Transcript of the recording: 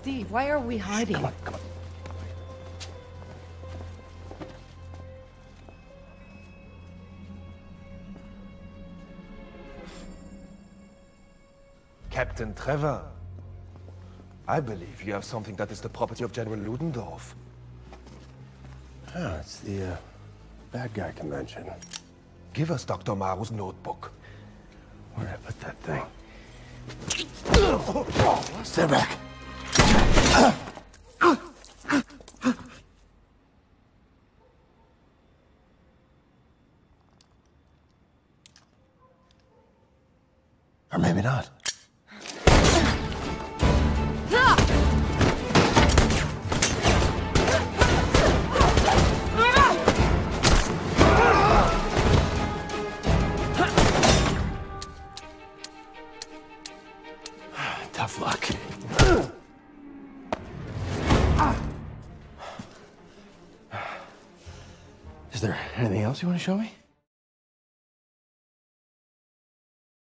Steve, why are we hiding? Come on, come on. Captain Trevor. I believe you have something that is the property of General Ludendorff. Ah, it's the, uh, bad guy convention. Give us Dr. Maru's notebook. Where'd I put that thing? Stand back. Or maybe not. Tough luck. Is there anything else you want to show me?